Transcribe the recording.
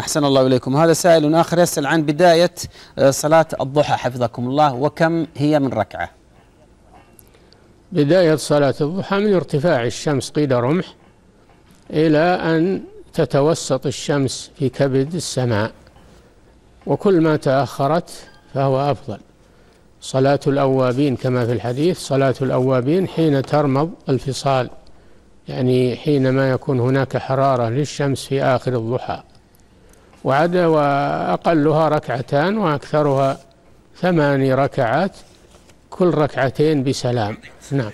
أحسن الله إليكم. هذا سائل آخر يسأل عن بداية آه، صلاة الضحى حفظكم الله وكم هي من ركعة؟ بداية صلاة الضحى من ارتفاع الشمس قيد رمح إلى أن تتوسط الشمس في كبد السماء وكل ما تأخرت فهو أفضل. صلاة الأوابين كما في الحديث صلاة الأوابين حين ترمض الفصال يعني حينما يكون هناك حرارة للشمس في آخر الضحى. وعد وأقلها ركعتان وأكثرها ثماني ركعات كل ركعتين بسلام. نعم.